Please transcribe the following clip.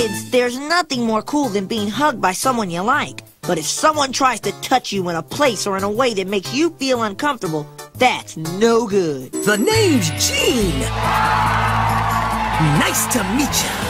Kids, there's nothing more cool than being hugged by someone you like. But if someone tries to touch you in a place or in a way that makes you feel uncomfortable, that's no good. The name's Gene. Nice to meet you.